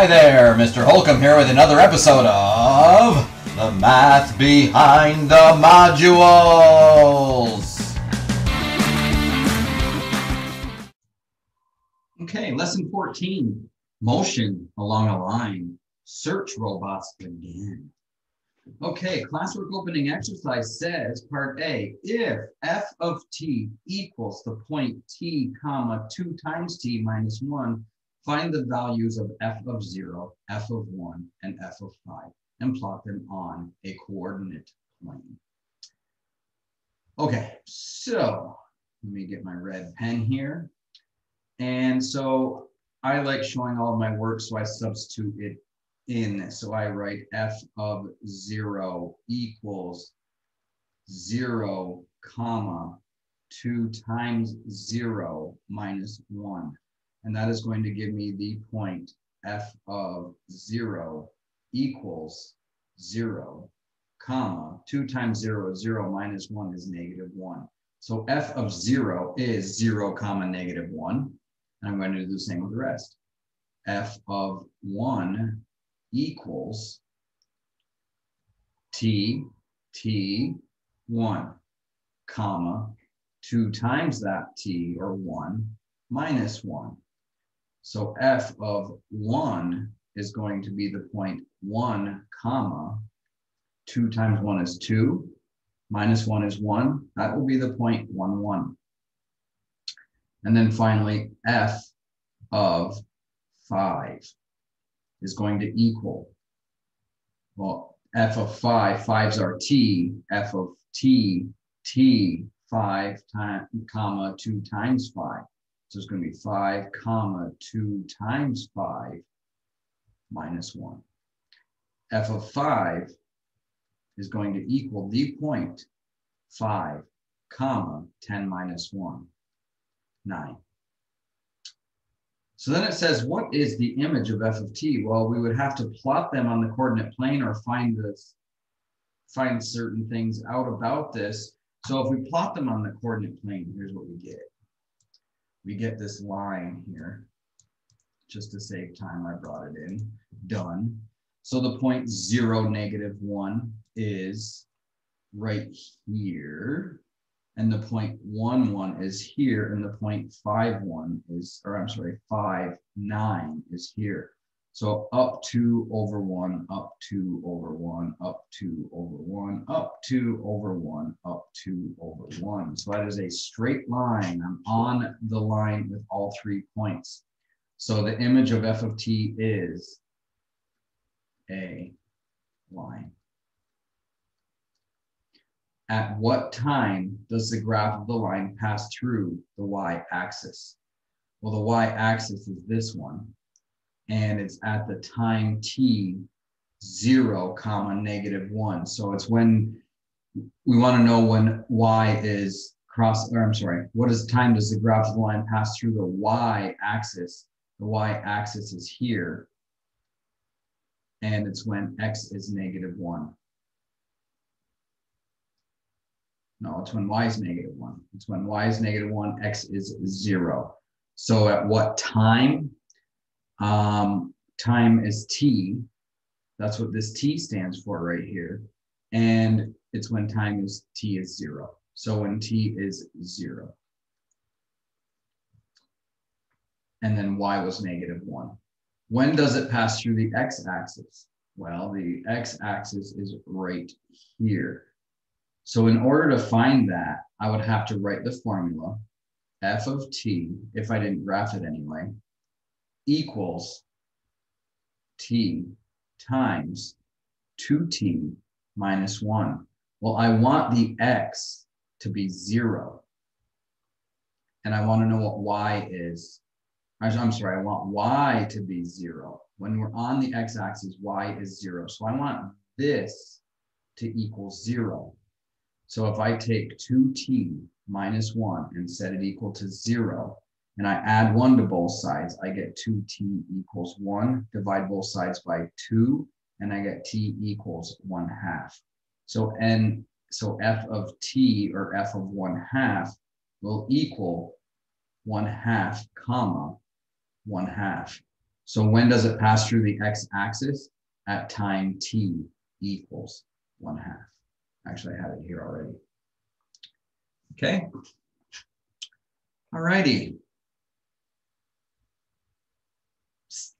Hi there, Mr. Holcomb here with another episode of The Math Behind the Modules. Okay, lesson 14 motion along a line. Search robots again. Okay, classwork opening exercise says, part A, if f of t equals the point t comma 2 times t minus 1, find the values of f of 0, f of 1, and f of 5, and plot them on a coordinate plane. Okay, so let me get my red pen here. And so I like showing all my work, so I substitute it in. So I write f of 0 equals 0, comma, 2 times 0 minus 1. And that is going to give me the point f of 0 equals 0, comma, 2 times 0 is 0 minus 1 is negative 1. So f of 0 is 0, comma, negative 1. And I'm going to do the same with the rest. f of 1 equals t, t, 1, comma, 2 times that t, or 1, minus 1. So f of 1 is going to be the point 1, comma, 2 times 1 is 2, minus 1 is 1. That will be the point 1, 1. And then finally, f of 5 is going to equal, well, f of 5, 5's are t, f of t, t, 5 times, comma, 2 times 5. So it's going to be 5, comma, 2 times 5 minus 1. f of 5 is going to equal the point 5, comma, 10 minus 1, 9. So then it says, what is the image of f of t? Well, we would have to plot them on the coordinate plane or find this, find certain things out about this. So if we plot them on the coordinate plane, here's what we get. We get this line here. Just to save time, I brought it in. Done. So the point zero, negative one is right here and the point one one is here, and the point five one is, or I'm sorry, five nine is here. So up two over one, up two over one, up two over one, up two over one, up two over one. So that is a straight line. I'm on the line with all three points. So the image of f of t is a line. At what time does the graph of the line pass through the y-axis? Well, the y-axis is this one, and it's at the time t 0, comma, negative 1. So it's when we want to know when y is cross, or I'm sorry, what is time does the graph of the line pass through the y-axis? The y-axis is here, and it's when x is negative 1. No, it's when y is negative 1. It's when y is negative 1, x is 0. So at what time? Um, time is t. That's what this t stands for right here. And it's when time is t is 0. So when t is 0. And then y was negative 1. When does it pass through the x-axis? Well, the x-axis is right here. So in order to find that, I would have to write the formula f of t, if I didn't graph it anyway, equals t times 2t minus 1. Well, I want the x to be 0. And I want to know what y is. I'm sorry, I want y to be 0. When we're on the x-axis, y is 0. So I want this to equal 0. So if I take 2t minus 1 and set it equal to 0, and I add 1 to both sides, I get 2t equals 1. Divide both sides by 2, and I get t equals 1 half. So n, so f of t, or f of 1 half, will equal 1 half, comma, 1 half. So when does it pass through the x-axis? At time t equals one half. Actually, I have it here already. Okay. All righty.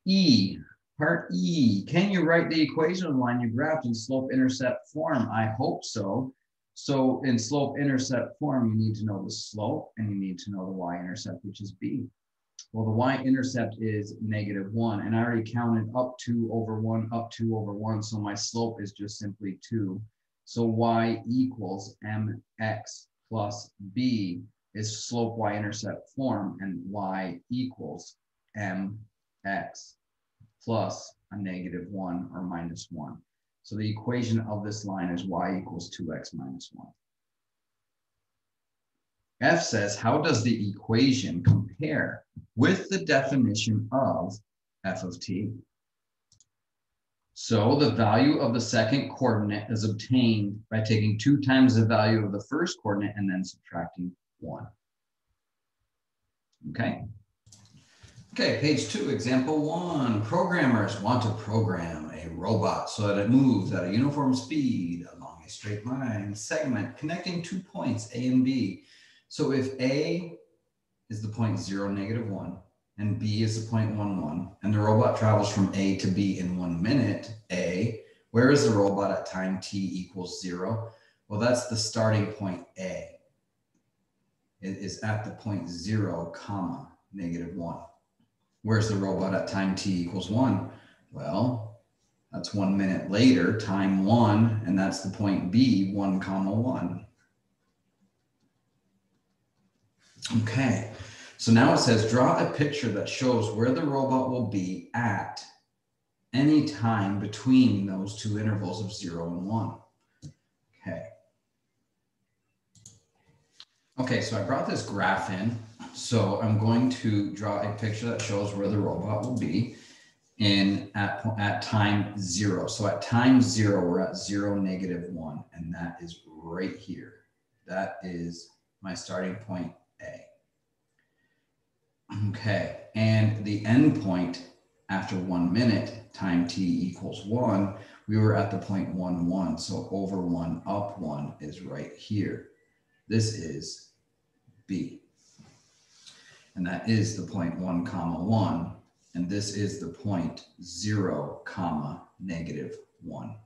E, part E. Can you write the equation of the line you graphed in slope-intercept form? I hope so. So in slope-intercept form, you need to know the slope and you need to know the y-intercept, which is B. Well, the y-intercept is negative one, and I already counted up two over one, up two over one, so my slope is just simply two. So y equals mx plus b is slope y-intercept form, and y equals mx plus a negative one or minus one. So the equation of this line is y equals 2x minus 1. F says, how does the equation compare with the definition of f of t? So the value of the second coordinate is obtained by taking two times the value of the first coordinate and then subtracting one. Okay. Okay, page two, example one. Programmers want to program a robot so that it moves at a uniform speed along a straight line segment connecting two points A and B so if A is the point zero, negative one, and B is the point one, one, and the robot travels from A to B in one minute, A, where is the robot at time T equals zero? Well, that's the starting point A. It is at the point zero, comma, negative one. Where's the robot at time T equals one? Well, that's one minute later, time one, and that's the point B, one comma one. Okay, so now it says draw a picture that shows where the robot will be at any time between those two intervals of zero and one. Okay. Okay, so I brought this graph in. So I'm going to draw a picture that shows where the robot will be in at, at time zero. So at time zero, we're at zero, negative one, and that is right here. That is my starting point a. Okay, and the endpoint after one minute, time t equals one, we were at the point one, one. So over one, up one is right here. This is B. And that is the point one comma one. And this is the point zero comma negative one.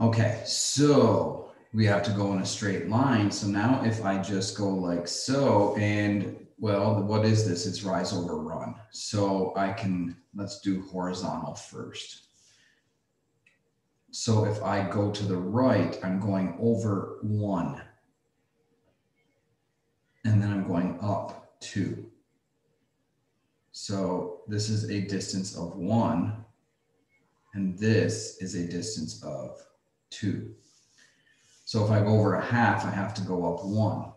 Okay, so we have to go in a straight line. So now if I just go like so, and well, what is this? It's rise over run. So I can, let's do horizontal first. So if I go to the right, I'm going over one. And then I'm going up two. So this is a distance of one. And this is a distance of two. So if I go over a half, I have to go up one.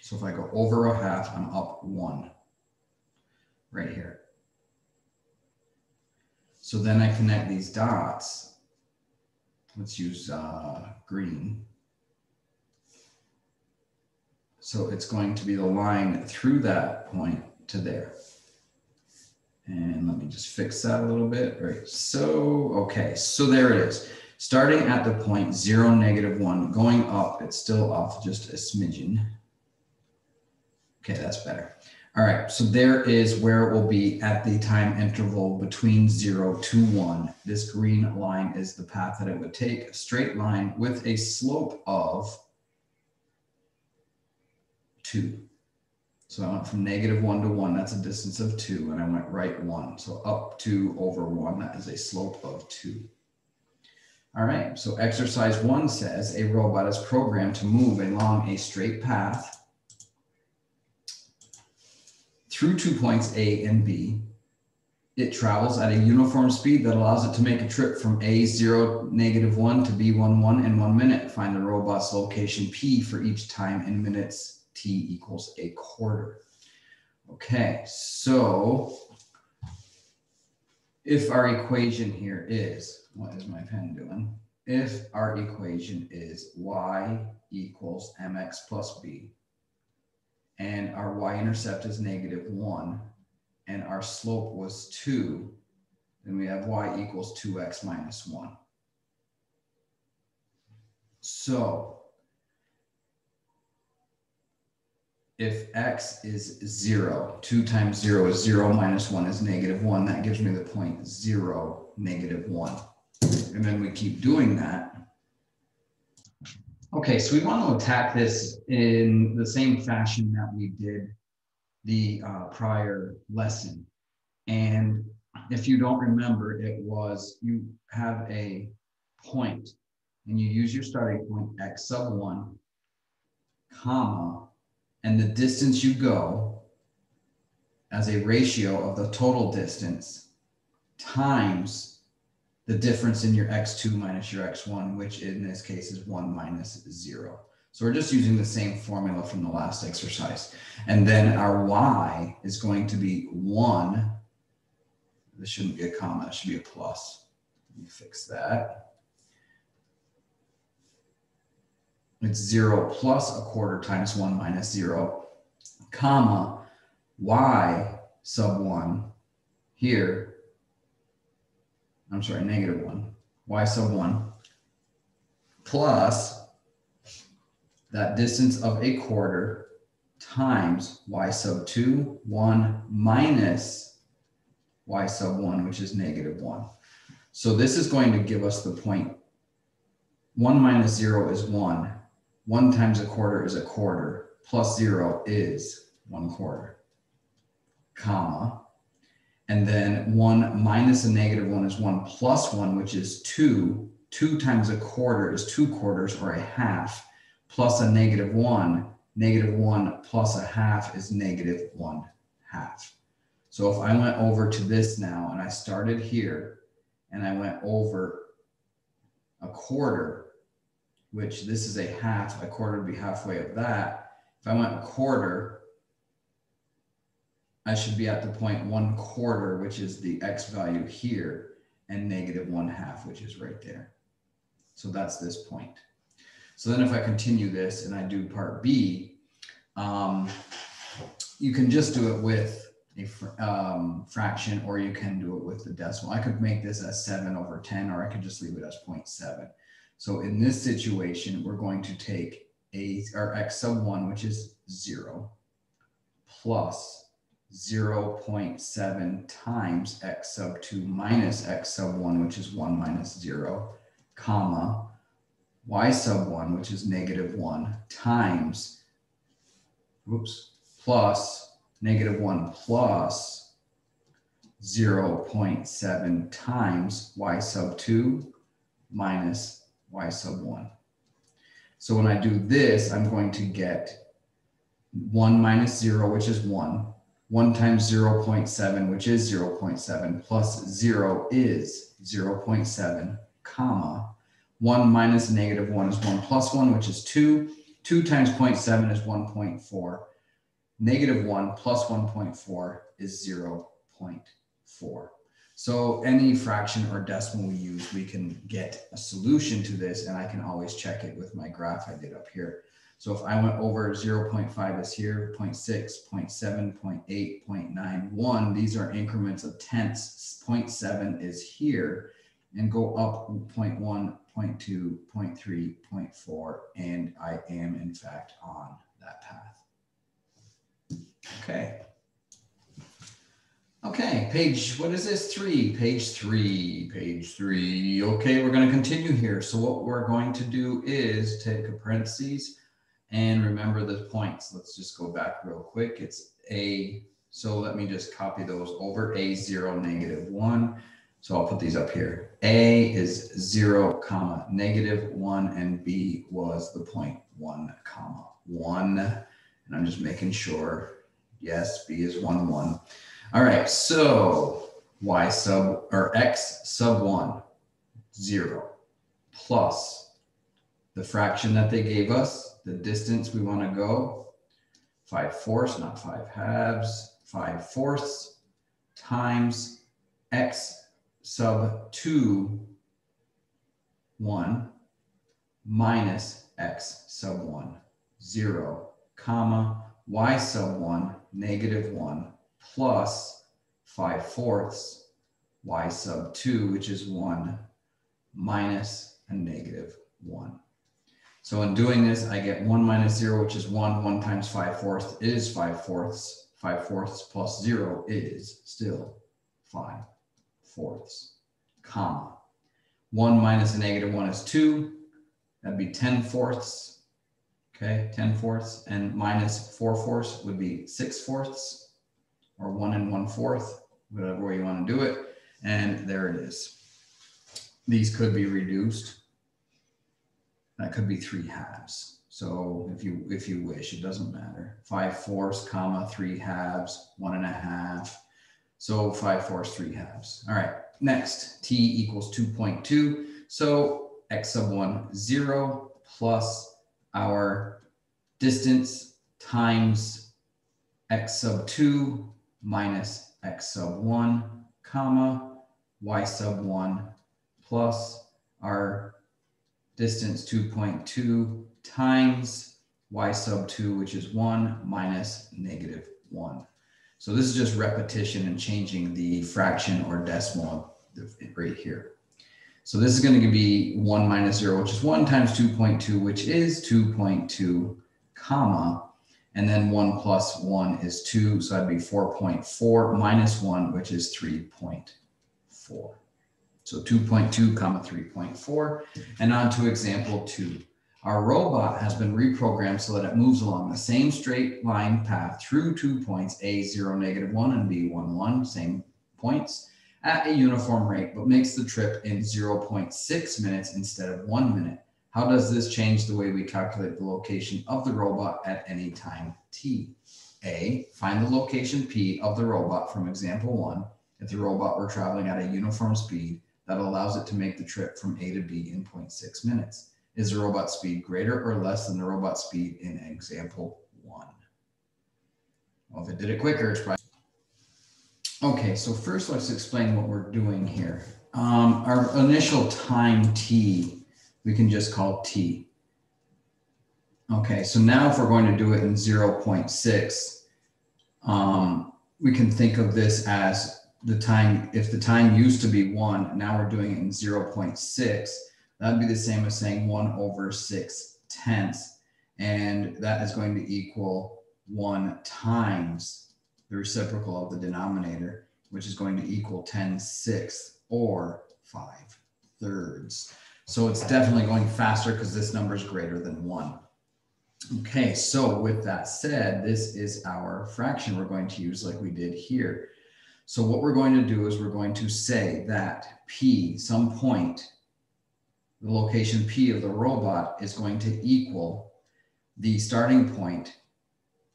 So if I go over a half, I'm up one right here. So then I connect these dots. Let's use uh, green. So it's going to be the line through that point to there. And let me just fix that a little bit. Right. So, okay. So there it is. Starting at the point zero, negative one, going up, it's still off just a smidgen. Okay, that's better. All right, so there is where it will be at the time interval between zero to one. This green line is the path that it would take, a straight line with a slope of two. So I went from negative one to one, that's a distance of two, and I went right one. So up two over one, that is a slope of two. All right, so exercise one says a robot is programmed to move along a straight path through two points A and B. It travels at a uniform speed that allows it to make a trip from A zero negative one to B one one in one minute. Find the robot's location P for each time in minutes t equals a quarter. Okay, so if our equation here is, what is my pen doing? if our equation is y equals mx plus b, and our y-intercept is negative 1, and our slope was 2, then we have y equals 2x minus 1. So if x is 0, 2 times 0 is 0 minus 1 is negative 1. That gives me the point 0, negative 1. And then we keep doing that. Okay, so we want to attack this in the same fashion that we did the uh, prior lesson. And if you don't remember, it was you have a point and you use your starting point x sub 1, comma, and the distance you go as a ratio of the total distance times the difference in your x2 minus your x1, which in this case is 1 minus 0. So we're just using the same formula from the last exercise. And then our y is going to be 1. This shouldn't be a comma, it should be a plus. Let me fix that. it's 0 plus a quarter times 1 minus 0, comma, y sub 1 here, I'm sorry, negative 1, y sub 1, plus that distance of a quarter times y sub 2, 1 minus y sub 1, which is negative 1. So this is going to give us the point 1 minus 0 is 1 one times a quarter is a quarter, plus zero is one quarter, comma. And then one minus a negative one is one plus one, which is two. Two times a quarter is two quarters or a half, plus a negative one. Negative one plus a half is negative one half. So if I went over to this now and I started here and I went over a quarter, which this is a half, a quarter would be halfway of that. If I went a quarter, I should be at the point one quarter, which is the x value here, and negative one half, which is right there. So that's this point. So then if I continue this and I do part B, um, you can just do it with a fr um, fraction or you can do it with the decimal. I could make this as 7 over 10 or I could just leave it as 0.7. So in this situation, we're going to take a our x sub 1, which is 0, plus 0 0.7 times x sub 2 minus x sub 1, which is 1 minus 0, comma, y sub 1, which is negative 1, times, oops, plus negative 1 plus 0.7 times y sub 2 minus y sub 1. So when I do this, I'm going to get 1 minus 0, which is 1. 1 times 0 0.7, which is 0 0.7, plus 0 is 0 0.7, comma. 1 minus negative 1 is 1 plus 1, which is 2. 2 times 0.7 is 1.4. Negative 1 plus 1.4 is 0 0.4. So any fraction or decimal we use, we can get a solution to this and I can always check it with my graph I did up here. So if I went over 0.5 is here, 0 0.6, 0 0.7, 0 0.8, 0.91, these are increments of tenths. 0.7 is here and go up 0.1, 0.2, 0.3, 0.4, and I am in fact on that path. Okay. Okay, page, what is this? Three, page three, page three. Okay, we're going to continue here. So what we're going to do is take a parentheses and remember the points. Let's just go back real quick. It's A, so let me just copy those over. A zero, negative one. So I'll put these up here. A is zero, comma, negative one, and B was the point one, comma, one. And I'm just making sure, yes, B is one, one. All right, so y sub or x sub 1, 0, plus the fraction that they gave us, the distance we want to go, 5 fourths, not 5 halves, 5 fourths times x sub 2 1 minus x sub 1, 0, comma, y sub 1, negative 1, plus 5 fourths, y sub 2, which is 1, minus a negative 1. So in doing this, I get 1 minus 0, which is 1. 1 times 5 fourths is 5 fourths. 5 fourths plus 0 is still 5 fourths, comma. 1 minus a negative 1 is 2. That'd be 10 fourths. Okay, 10 fourths. And minus 4 fourths would be 6 fourths, or 1 and 1 fourth, whatever way you want to do it. And there it is. These could be reduced that could be three halves. So if you if you wish, it doesn't matter. Five fourths, comma, three halves, one and a half. So five fourths, three halves. All right, next, t equals 2.2. So x sub one, zero plus our distance times x sub two minus x sub one, comma, y sub one plus our distance 2.2 times y sub 2, which is 1 minus negative 1. So this is just repetition and changing the fraction or decimal right here. So this is going to be 1 minus 0, which is 1 times 2.2, which is 2.2, comma, and then 1 plus 1 is 2, so that'd be 4.4 minus 1, which is 3.4. So 2.2 comma 3.4. And on to example two. Our robot has been reprogrammed so that it moves along the same straight line path through two points, A0, negative 1 and B1, 1, same points, at a uniform rate, but makes the trip in 0.6 minutes instead of one minute. How does this change the way we calculate the location of the robot at any time t? A, find the location P of the robot from example one. If the robot were traveling at a uniform speed, that allows it to make the trip from A to B in 0.6 minutes. Is the robot speed greater or less than the robot speed in example one? Well, if it did it quicker, it's probably. Okay, so first let's explain what we're doing here. Um, our initial time t, we can just call t. Okay, so now if we're going to do it in 0.6, um, we can think of this as the time, if the time used to be one, now we're doing it in 0.6, that'd be the same as saying one over six tenths. And that is going to equal one times the reciprocal of the denominator, which is going to equal 10 sixths or five thirds. So it's definitely going faster because this number is greater than one. Okay, so with that said, this is our fraction we're going to use like we did here. So what we're going to do is we're going to say that P, some point, the location P of the robot is going to equal the starting point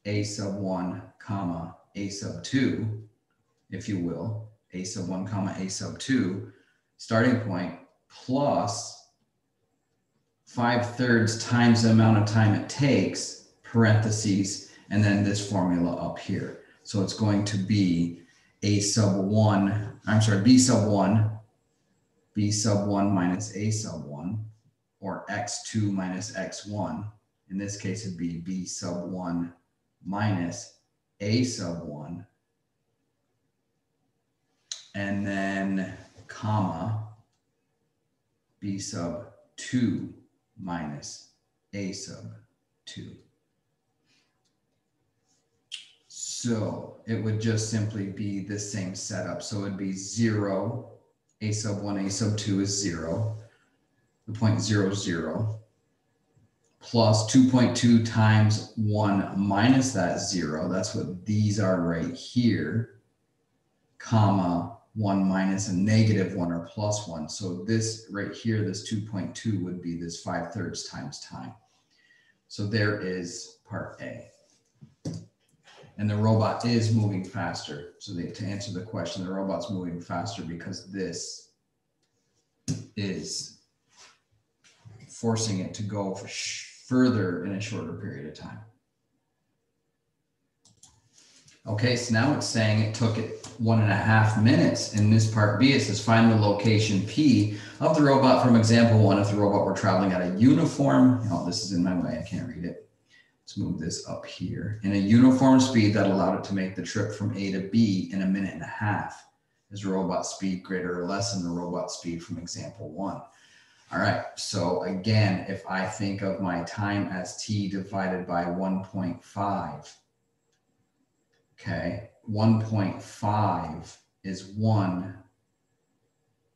A sub one, comma, A sub two, if you will, A sub one, comma, A sub two, starting point plus five thirds times the amount of time it takes, parentheses, and then this formula up here. So it's going to be a sub one, I'm sorry, b sub one, b sub one minus a sub one, or x2 minus x1. In this case, it'd be b sub one minus a sub one. And then comma, b sub two minus a sub two. So it would just simply be the same setup. So it'd be zero, a sub one, a sub two is zero, the point zero, zero, plus 2.2 times one minus that zero. That's what these are right here, comma, one minus a negative one or plus one. So this right here, this 2.2 would be this five thirds times time. So there is part A and the robot is moving faster. So the, to answer the question, the robot's moving faster because this is forcing it to go further in a shorter period of time. Okay, so now it's saying it took it one and a half minutes. In this part B, it says find the location P of the robot from example one. If the robot were traveling at a uniform, oh, this is in my way, I can't read it. Let's move this up here. In a uniform speed that allowed it to make the trip from A to B in a minute and a half. Is robot speed greater or less than the robot speed from example one? All right, so again, if I think of my time as t divided by 1.5, okay, 1.5 is 1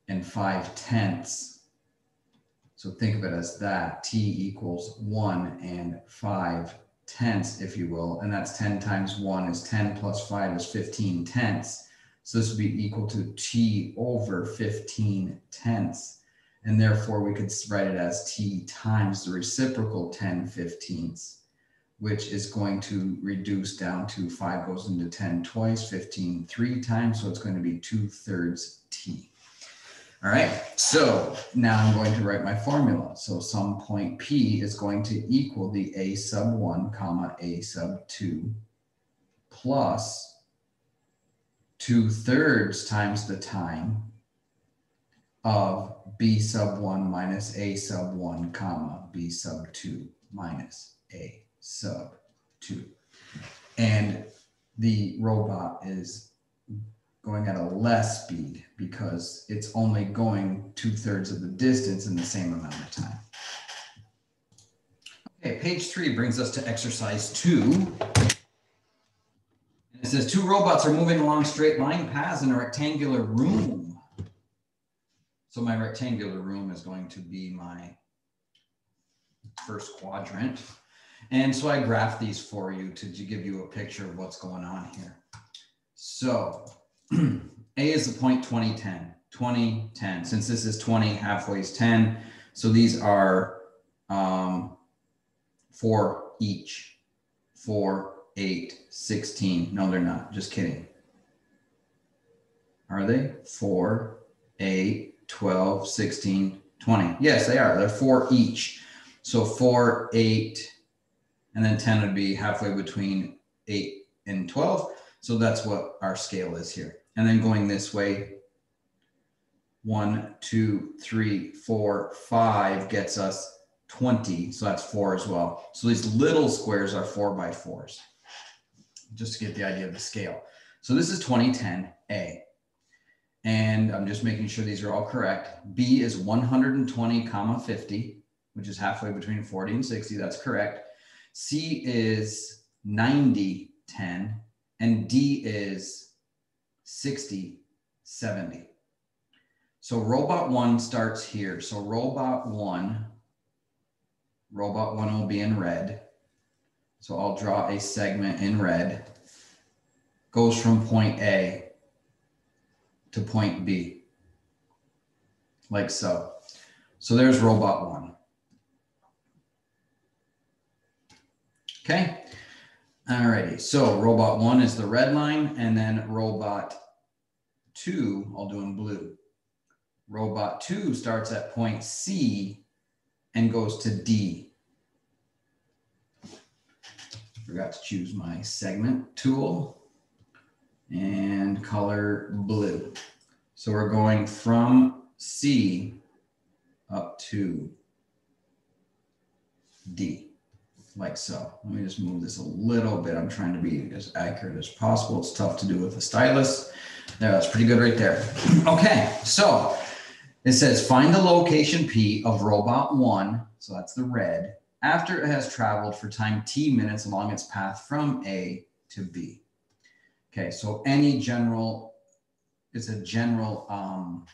and 5 tenths. So think of it as that, t equals 1 and 5 tenths, if you will, and that's 10 times 1 is 10 plus 5 is 15 tenths. So this would be equal to t over 15 tenths. And therefore, we could write it as t times the reciprocal 10 fifteenths which is going to reduce down to 5 goes into 10 twice, 15 three times. So it's going to be 2 thirds t. All right, so now I'm going to write my formula. So some point P is going to equal the A sub 1 comma A sub 2 plus 2 thirds times the time of B sub 1 minus A sub 1 comma B sub 2 minus A sub 2. And the robot is going at a less speed because it's only going two thirds of the distance in the same amount of time. Okay, page three brings us to exercise two. It says two robots are moving along straight line paths in a rectangular room. So my rectangular room is going to be my first quadrant. And so I graphed these for you to, to give you a picture of what's going on here. So A is the point 2010, 2010. Since this is 20, halfway is 10. So these are um, four each, four, eight, 16. No, they're not, just kidding. Are they? Four, eight, 12, 16, 20. Yes, they are. They're four each. So four, eight, and then 10 would be halfway between 8 and 12. So that's what our scale is here. And then going this way, one, two, three, four, five gets us 20. So that's four as well. So these little squares are four by fours, just to get the idea of the scale. So this is 2010A. And I'm just making sure these are all correct. B is 120 comma 50, which is halfway between 40 and 60. That's correct. C is 90, 10, and D is 60, 70. So robot one starts here. So robot one, robot one will be in red. So I'll draw a segment in red. Goes from point A to point B, like so. So there's robot one. Okay. Alrighty. So robot one is the red line, and then robot two, I'll do in blue. Robot two starts at point C and goes to D. Forgot to choose my segment tool and color blue. So we're going from C up to D like so. Let me just move this a little bit. I'm trying to be as accurate as possible. It's tough to do with a stylus. There, that's pretty good right there. Okay, so it says find the location P of robot one, so that's the red, after it has traveled for time T minutes along its path from A to B. Okay, so any general, it's a general um,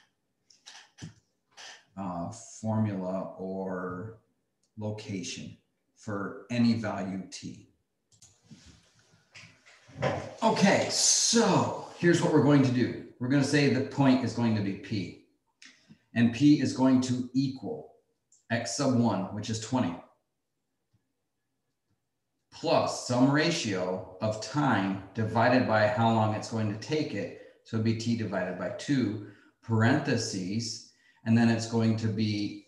uh, formula or location for any value t. Okay, so here's what we're going to do. We're going to say the point is going to be p. And p is going to equal x sub 1, which is 20, plus some ratio of time divided by how long it's going to take it. So it'd be t divided by 2, parentheses, and then it's going to be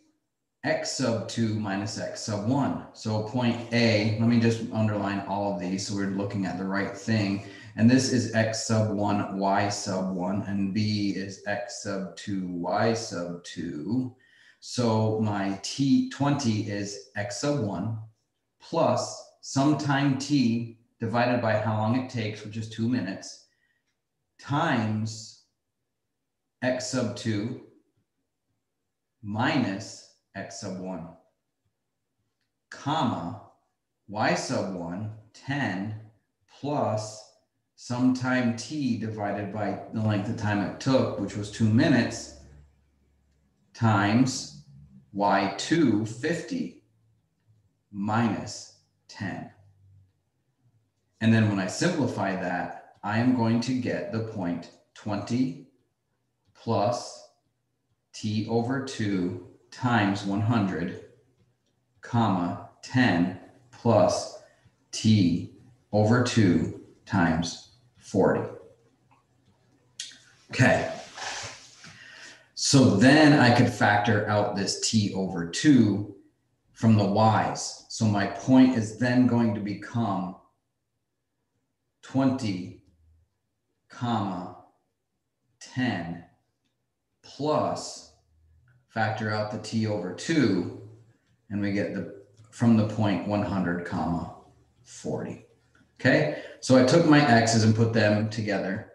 x sub 2 minus x sub 1. So point A, let me just underline all of these so we're looking at the right thing. And this is x sub 1, y sub 1, and b is x sub 2, y sub 2. So my t 20 is x sub 1 plus some time t divided by how long it takes, which is 2 minutes, times x sub 2 minus x sub 1, comma, y sub 1, 10, plus some time t divided by the length of time it took, which was 2 minutes, times y2, 50, minus 10. And then when I simplify that, I am going to get the point 20 plus t over 2 times 100, comma, 10 plus t over 2 times 40. Okay. So then I could factor out this t over 2 from the y's. So my point is then going to become 20 comma 10 plus factor out the t over 2 and we get the from the point 100 comma 40 okay? So i took my x's and put them together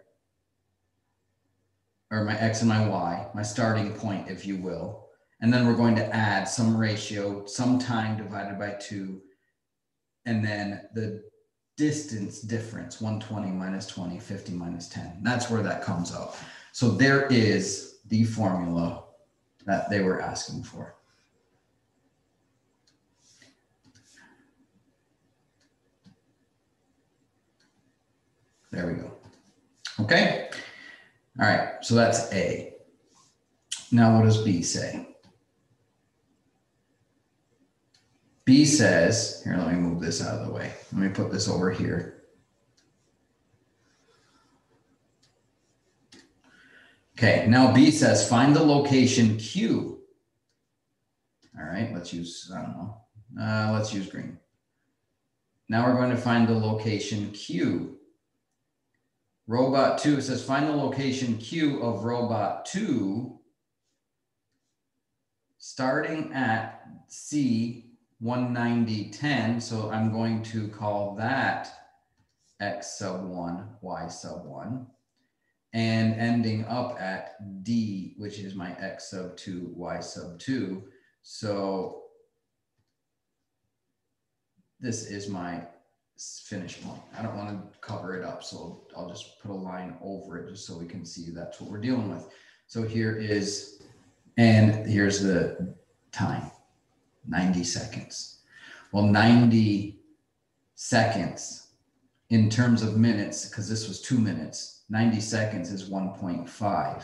or my x and my y my starting point if you will. And then we're going to add some ratio some time divided by 2 and then the distance difference 120 minus 20 50 minus 10 that's where that comes out. So there is the formula that they were asking for. There we go. Okay. All right so that's a. Now what does b say? B says, here, let me move this out of the way. Let me put this over here. Okay, now B says find the location Q. All right, let's use, I don't know, uh, let's use green. Now we're going to find the location Q. Robot 2 says find the location Q of robot 2 starting at C 19010. So I'm going to call that x sub 1, y sub 1, and ending up at d, which is my x sub 2, y sub 2. So this is my finish point. I don't want to cover it up, so I'll just put a line over it just so we can see that's what we're dealing with. So here is, and here's the time. 90 seconds. Well, 90 seconds in terms of minutes, because this was two minutes, 90 seconds is 1.5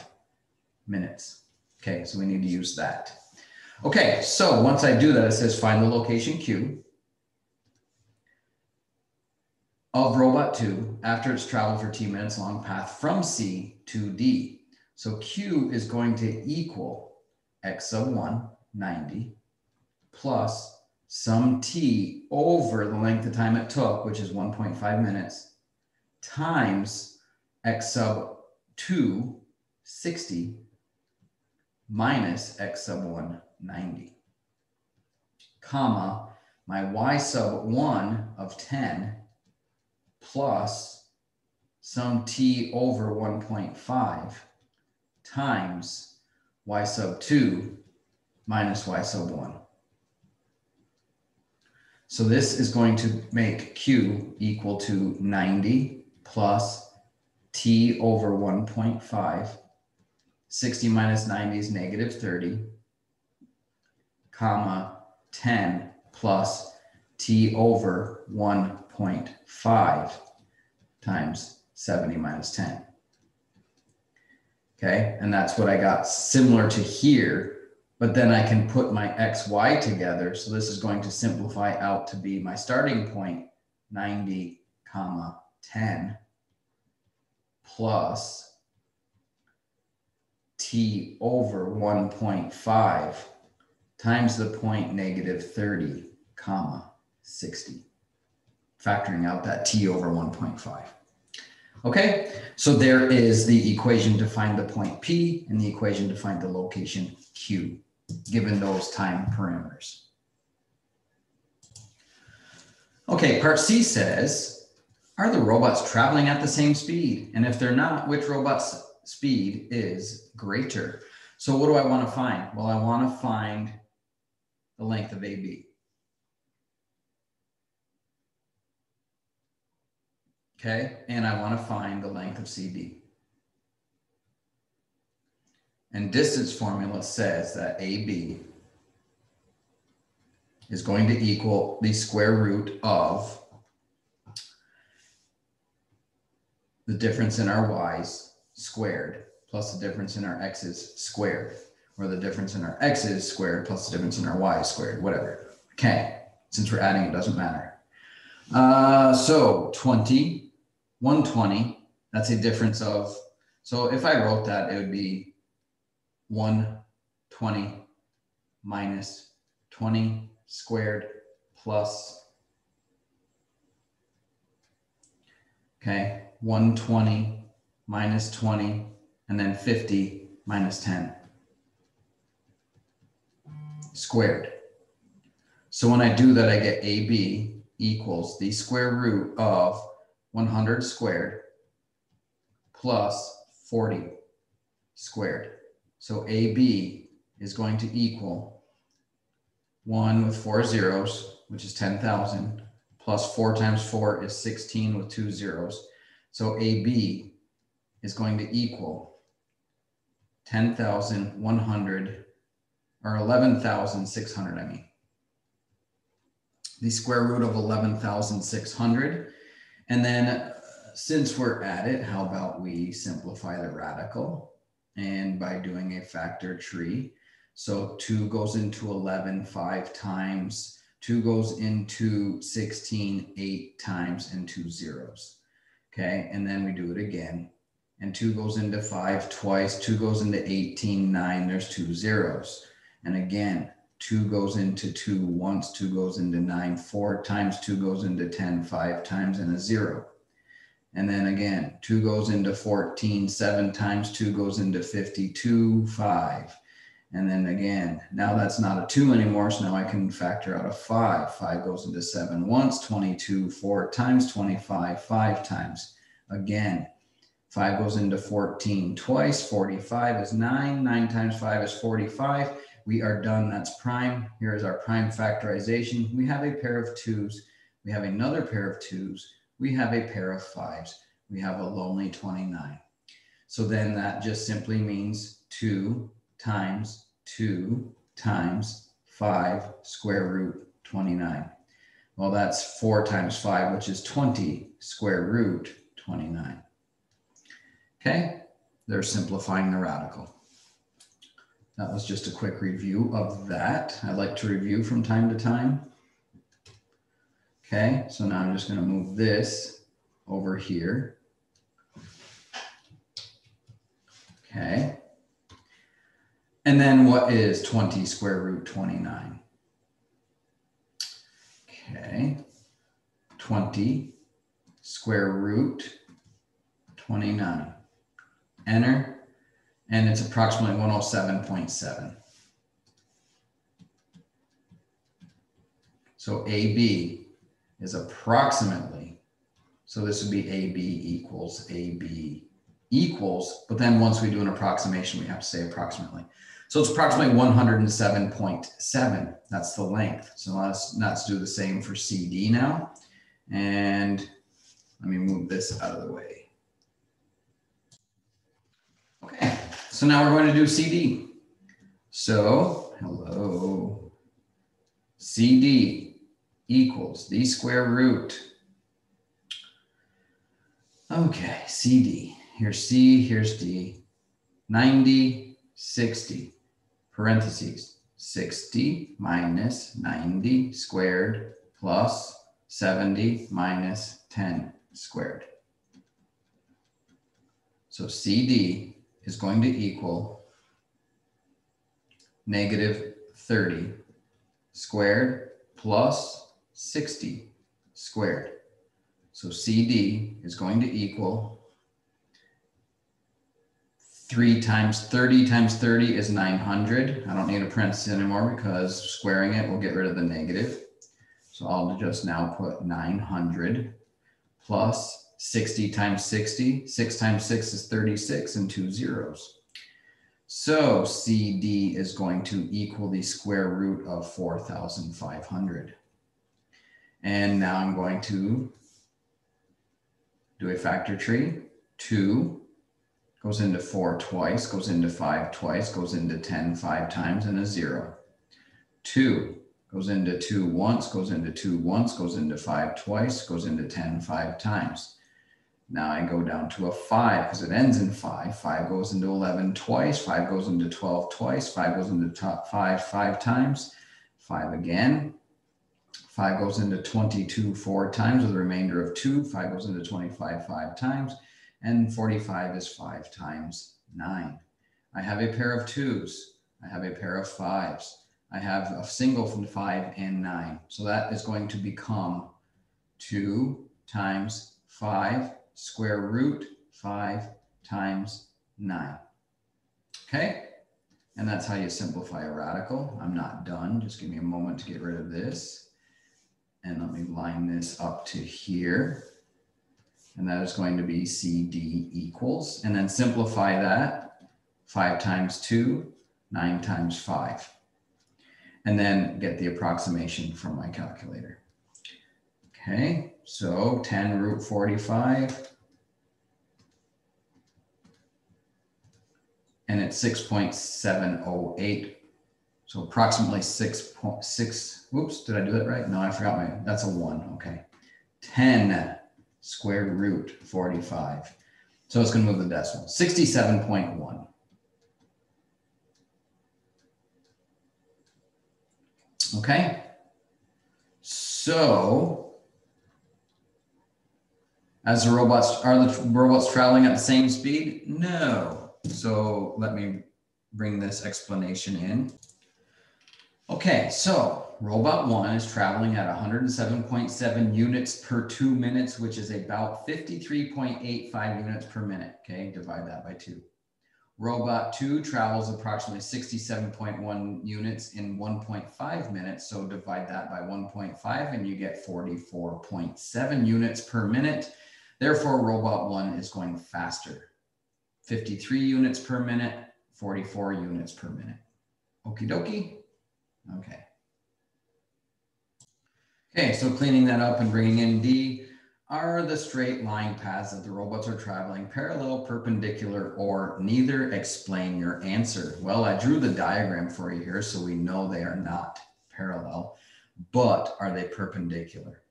minutes. Okay, so we need to use that. Okay, so once I do that, it says find the location Q of robot two after it's traveled for T minutes long path from C to D. So Q is going to equal X sub one, 90, plus some t over the length of time it took, which is 1.5 minutes, times x sub 2, 60, minus x sub 1, 90, comma, my y sub 1 of 10 plus some t over 1.5 times y sub 2 minus y sub 1. So this is going to make Q equal to 90 plus T over 1.5. 60 minus 90 is negative 30, comma 10 plus T over 1.5 times 70 minus 10. Okay, and that's what I got similar to here but then I can put my XY together. So this is going to simplify out to be my starting point, 90 comma 10 plus T over 1.5 times the point negative 30 comma 60, factoring out that T over 1.5. Okay, so there is the equation to find the point P and the equation to find the location Q, given those time parameters. Okay, part C says, are the robots traveling at the same speed? And if they're not, which robot's speed is greater? So what do I want to find? Well, I want to find the length of AB. Okay, and I want to find the length of CD. And distance formula says that AB is going to equal the square root of the difference in our y's squared plus the difference in our x's squared, or the difference in our x's squared plus the difference in our y's squared, whatever. Okay, since we're adding, it doesn't matter. Uh, so 20 120, that's a difference of, so if I wrote that, it would be 120 minus 20 squared plus, okay, 120 minus 20, and then 50 minus 10 squared. So when I do that, I get AB equals the square root of 100 squared plus 40 squared. So AB is going to equal 1 with four zeros, which is 10,000, plus 4 times 4 is 16 with two zeros. So AB is going to equal 10,100 or 11,600, I mean. The square root of 11,600 and then uh, since we're at it, how about we simplify the radical and by doing a factor tree. So two goes into 11 five times, two goes into 16 eight times and two zeros. Okay, and then we do it again. And two goes into five twice, two goes into 18, nine, there's two zeros. And again, two goes into two once, two goes into nine, four times two goes into 10, five times and a zero. And then again, two goes into 14, seven times two goes into 52, five. And then again, now that's not a two anymore. So now I can factor out a five. Five goes into seven once, 22, four times, 25, five times. Again, five goes into 14 twice, 45 is nine, nine times five is 45 we are done. That's prime. Here is our prime factorization. We have a pair of twos. We have another pair of twos. We have a pair of fives. We have a lonely 29. So then that just simply means 2 times 2 times 5 square root 29. Well, that's 4 times 5, which is 20 square root 29. Okay, they're simplifying the radical. That was just a quick review of that. I like to review from time to time. Okay, so now I'm just going to move this over here. Okay. And then what is 20 square root 29? Okay. 20 square root 29. Enter and it's approximately 107.7. So AB is approximately, so this would be AB equals AB equals, but then once we do an approximation, we have to say approximately. So it's approximately 107.7. That's the length. So let's, let's do the same for CD now. And let me move this out of the way. Okay, so now we're going to do CD. So, hello. CD equals the square root. Okay, CD. Here's C, here's D. 90, 60. Parentheses. 60 minus 90 squared plus 70 minus 10 squared. So CD is going to equal negative 30 squared plus 60 squared. So CD is going to equal 3 times 30 times 30 is 900. I don't need a parenthesis anymore because squaring it will get rid of the negative. So I'll just now put 900 plus 60 times 60. 6 times 6 is 36 and two zeros. So CD is going to equal the square root of 4,500. And now I'm going to do a factor tree. 2 goes into 4 twice, goes into 5 twice, goes into 10 five times, and a 0. 2 goes into 2 once, goes into 2 once, goes into 5 twice, goes into 10 five times. Now I go down to a 5 because it ends in 5. 5 goes into 11 twice, 5 goes into 12 twice, 5 goes into top 5 five times, 5 again. 5 goes into 22 four times with a remainder of 2. 5 goes into 25 five times and 45 is 5 times 9. I have a pair of 2s. I have a pair of 5s. I have a single from 5 and 9. So that is going to become 2 times 5 square root 5 times 9. Okay? And that's how you simplify a radical. I'm not done. Just give me a moment to get rid of this. And let me line this up to here and that is going to be CD equals, and then simplify that, five times two, nine times five, and then get the approximation from my calculator. Okay, so 10 root 45, and it's 6.708. So approximately 6.6, whoops, did I do that right? No, I forgot my, that's a one, okay. 10 square root 45. So it's going to move the decimal. 67.1. Okay. So as the robots, are the robots traveling at the same speed? No. So let me bring this explanation in. Okay, so robot one is traveling at 107.7 units per two minutes, which is about 53.85 units per minute. Okay, divide that by two. Robot two travels approximately 67.1 units in 1.5 minutes. So divide that by 1.5 and you get 44.7 units per minute. Therefore, robot one is going faster. 53 units per minute, 44 units per minute. Okie dokie. Okay. Okay, so cleaning that up and bringing in D, are the straight line paths that the robots are traveling parallel, perpendicular, or neither? Explain your answer. Well, I drew the diagram for you here, so we know they are not parallel, but are they perpendicular?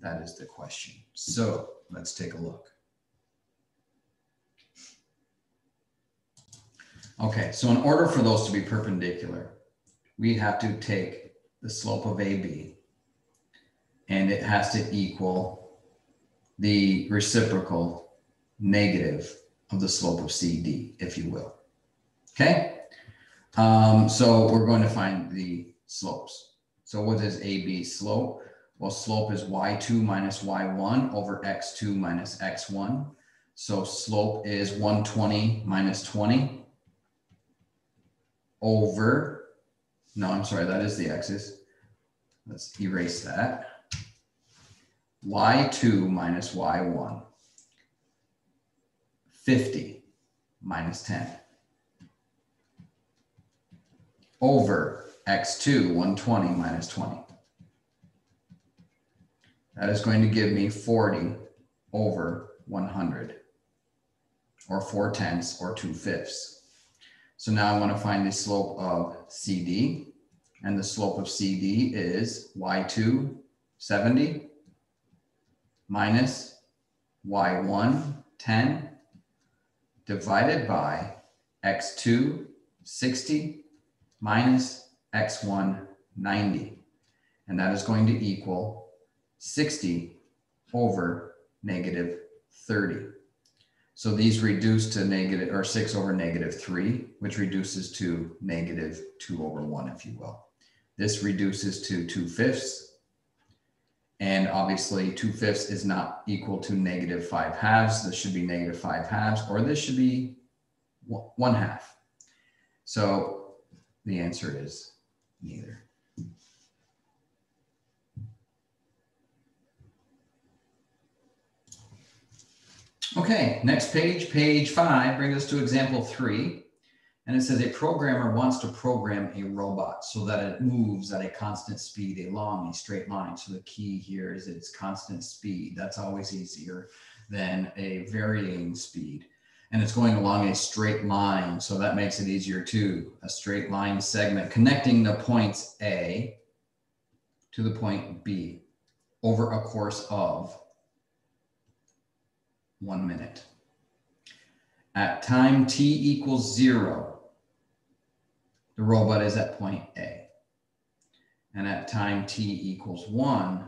That is the question. So let's take a look. Okay, so in order for those to be perpendicular, we have to take the slope of AB and it has to equal the reciprocal negative of the slope of CD, if you will. Okay? Um, so we're going to find the slopes. So what is AB slope? Well, slope is y2 minus y1 over x2 minus x1. So slope is 120 minus 20 over, no, I'm sorry, that is the x's. Let's erase that y2 minus y1, 50 minus 10, over x2, 120 minus 20. That is going to give me 40 over 100, or 4 tenths, or 2 fifths. So now I want to find the slope of CD, and the slope of CD is y2, 70, minus y1, 10, divided by x2, 60, minus x1, 90. And that is going to equal 60 over negative 30. So these reduce to negative or 6 over negative 3, which reduces to negative 2 over 1, if you will. This reduces to 2 fifths, and obviously two fifths is not equal to negative five halves. This should be negative five halves, or this should be one half. So the answer is neither. Okay, next page, page five, brings us to example three. And it says a programmer wants to program a robot so that it moves at a constant speed along a straight line. So the key here is its constant speed. That's always easier than a varying speed. And it's going along a straight line. So that makes it easier too. A straight line segment connecting the points A to the point B over a course of one minute. At time t equals zero, the robot is at point A. And at time t equals one,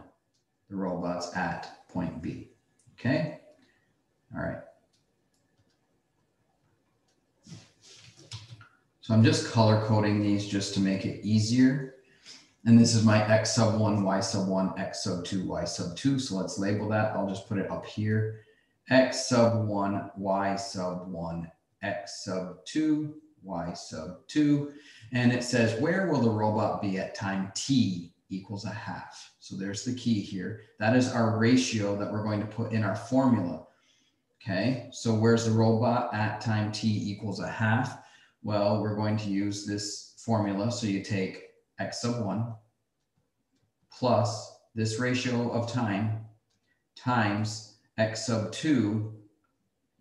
the robot's at point B. Okay? All right. So I'm just color coding these just to make it easier. And this is my x sub 1, y sub 1, x sub 2, y sub 2. So let's label that. I'll just put it up here. x sub 1, y sub 1, x sub 2, y sub 2. And it says, where will the robot be at time t equals a half? So there's the key here. That is our ratio that we're going to put in our formula. Okay, so where's the robot at time t equals a half? Well, we're going to use this formula. So you take x sub 1 plus this ratio of time times x sub 2,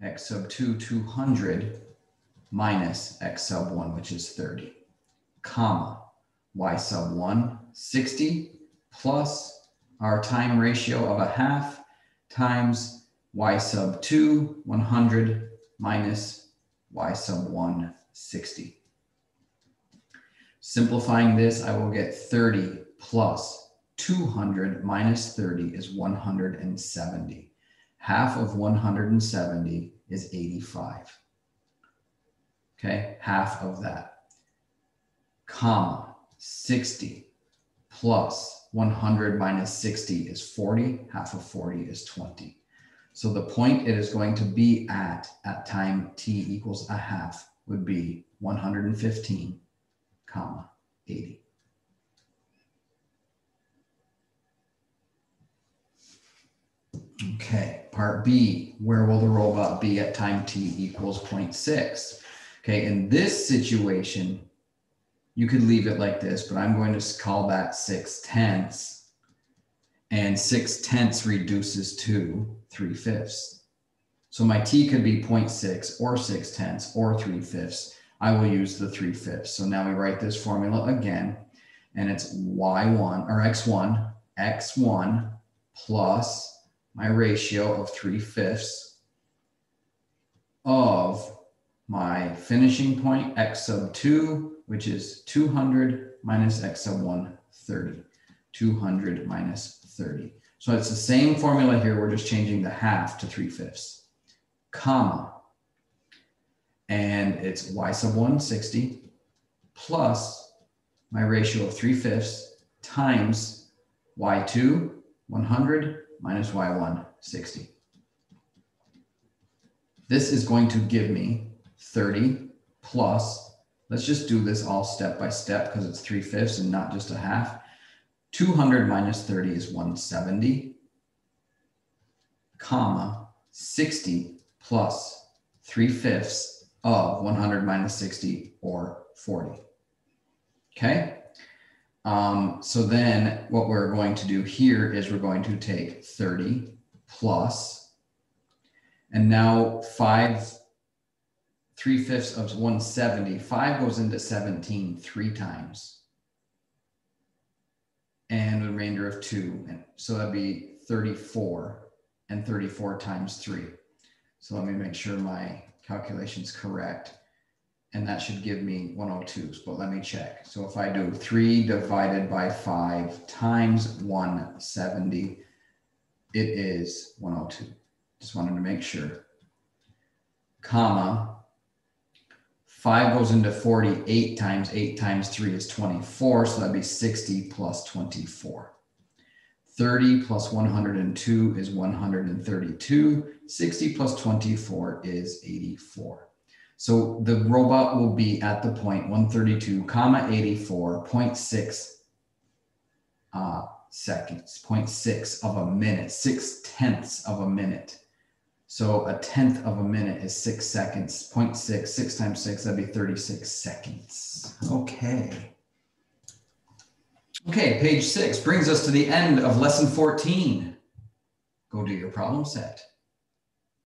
x sub 2, 200 minus x sub 1, which is 30 comma, y sub 1, 60 plus our time ratio of a half times y sub 2, 100 minus y sub 1, 60. Simplifying this, I will get 30 plus 200 minus 30 is 170. Half of 170 is 85. Okay, half of that comma, 60 plus 100 minus 60 is 40. Half of 40 is 20. So the point it is going to be at at time t equals a half would be 115, comma, 80. Okay, part B, where will the robot be at time t equals 0.6? Okay, in this situation, you could leave it like this, but I'm going to call that six tenths. And six tenths reduces to three fifths. So my t could be 0.6 or six tenths or three fifths. I will use the three fifths. So now we write this formula again, and it's y1 or x1, x1 plus my ratio of three fifths of my finishing point, x sub 2, which is 200 minus x sub 1, 30. 200 minus 30. So it's the same formula here. We're just changing the half to 3 fifths, comma. And it's y sub 1, 60, plus my ratio of 3 fifths times y2, 100, minus y1, 60. This is going to give me 30 plus, let's just do this all step by step because it's 3 fifths and not just a half. 200 minus 30 is 170, comma, 60 plus 3 fifths of 100 minus 60 or 40. Okay. Um, so then what we're going to do here is we're going to take 30 plus, and now 5 three fifths of 170. Five goes into 17 three times. And a remainder of two. And so that'd be 34 and 34 times three. So let me make sure my calculation's correct. And that should give me 102, but let me check. So if I do three divided by five times 170, it is 102. Just wanted to make sure. Comma, 5 goes into 48 times 8 times 3 is 24. So that'd be 60 plus 24. 30 plus 102 is 132. 60 plus 24 is 84. So the robot will be at the point 132, comma 84.6 uh, seconds, 0.6 of a minute, six tenths of a minute. So a tenth of a minute is six seconds, 0.6, six times six, that'd be 36 seconds. Okay. Okay, page six brings us to the end of lesson 14. Go do your problem set.